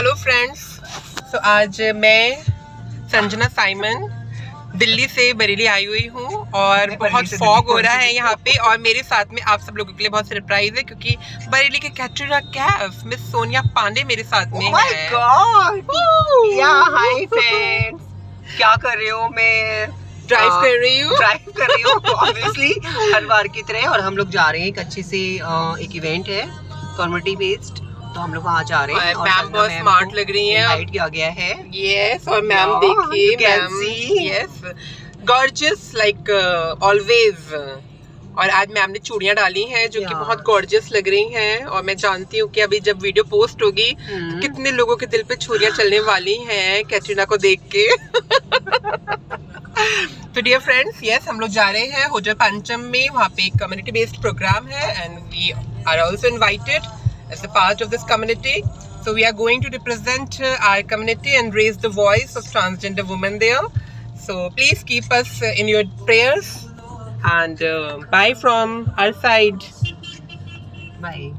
Hello friends तो आज मैं संजना साइमन दिल्ली से बरेली आई हुई हूँ और बहुत फॉग हो रहा है यहाँ पे और मेरे साथ में आप सब लोगों के लिए बहुत सरप्राइज़ है क्योंकि बरेली के कैटरीना कैफ मिस सोनिया पांडे मेरे साथ में oh है। हाय फ्रेंड्स क्या कर रहे हो? मैं ड्राइव कर रही हूँ। ड्राइव कर रही हूँ ऑब्वियसली हर बार की तरह और हम लोग जा रहे हैं एक अच्छे से एक इवेंट है कम्युनिटी बेस्ड तो हम लोग वहाँ जा रहे हैं मैम बहुत स्मार्ट लग रही है। इनवाइट किया गया है। यस और मैम देखिए ma'am yes gorgeous like always और आज मैम ने चूड़ियाँ डाली हैं जो कि बहुत गॉर्जियस लग रही हैं। और मैं जानती हूँ कि अभी जब वीडियो पोस्ट होगी तो हम्म। कितने लोगों के दिल पे छुरियाँ चलने वाली हैं कैटरीना को देख के। तो डियर फ्रेंड्स यस हम लोग जा रहे हैं होजर पंचम में। वहाँ पे एक कम्युनिटी बेस्ड प्रोग्राम है and we are also invited as a part of this community. So we are going to represent uh, our community and raise the voice of transgender women there. So please keep us uh, in your prayers and uh, bye from our side. Bye.